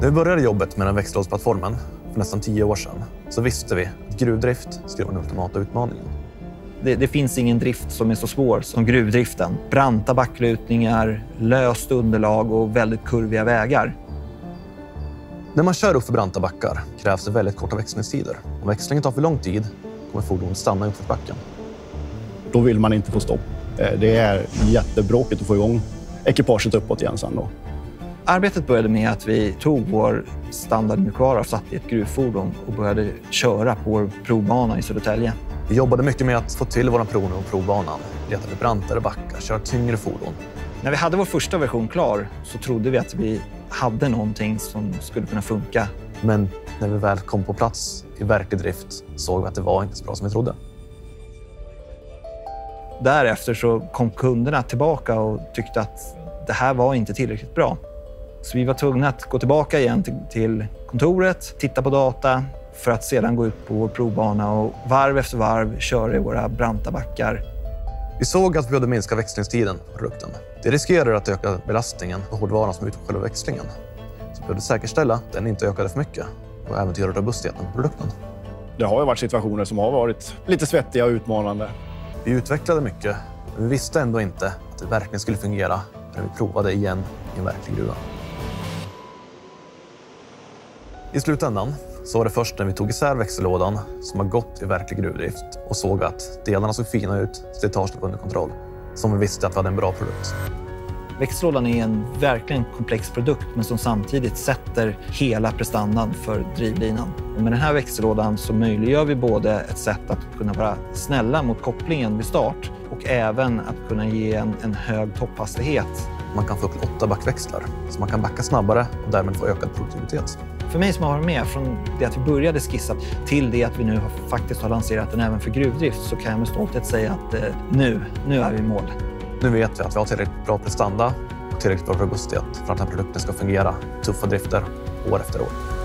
När vi började jobbet med den växellådsplattformen för nästan tio år sedan så visste vi att gruvdrift skulle vara den ultimata utmaningen. Det, det, finns ingen drift som är så svår som gruvdriften. Branta backlutningar, löst underlag och väldigt kurviga vägar. När man kör upp för branta backar krävs det väldigt korta växlingstider. Om växlingen tar för lång tid kommer fordonet stanna uppför backen. Då vill man inte få stopp. Eh, det är jättebråkigt att få igång ekipaget uppåt igen sen då. Arbetet började med att vi tog vår standardmjukvara och satte i ett gruvfordon och började köra på vår provbana i Södertälje. Vi jobbade mycket med att få till vår provning på provbanan, leta efter brantare backar, köra tyngre fordon. När vi hade vår första version klar så trodde vi att vi hade någonting som skulle kunna funka. Men när vi väl kom på plats i verklig drift såg vi att det var inte så bra som vi trodde. Därefter så kom kunderna tillbaka och tyckte att det här var inte tillräckligt bra. Så vi var tvungna att gå tillbaka igen till, kontoret, titta på data för att sedan gå ut på vår provbana och varv efter varv köra i våra branta backar. Vi såg att vi behövde minska växlingstiden på produkten. Det riskerar att öka belastningen på hårdvaran som utför själva växlingen. Så vi behövde säkerställa att den inte ökade för mycket och äventyra robustheten på produkten. Det har ju varit situationer som har varit lite svettiga och utmanande. Vi utvecklade mycket, men vi visste ändå inte att det verkligen skulle fungera när vi provade igen i en verklig gruva. I slutändan så var det först när vi tog isär växellådan som har gått i verklig gruvdrift och såg att delarna såg fina ut, slitaget var under kontroll, som vi visste att vi hade en bra produkt. Växellådan är en verkligen komplex produkt men som samtidigt sätter hela prestandan för drivlinan. Och med den här växellådan så möjliggör vi både ett sätt att kunna vara snälla mot kopplingen vid start och även att kunna ge en, en hög topphastighet. Man kan få upp till åtta backväxlar, så man kan backa snabbare och därmed få ökad produktivitet. För mig som har varit med från det att vi började skissa till det att vi nu har, faktiskt har lanserat den även för gruvdrift så kan jag med stolthet säga att eh, nu, nu är vi i mål. Nu vet vi att vi har tillräckligt bra prestanda och tillräckligt bra robusthet för att den här produkten ska fungera tuffa drifter år efter år.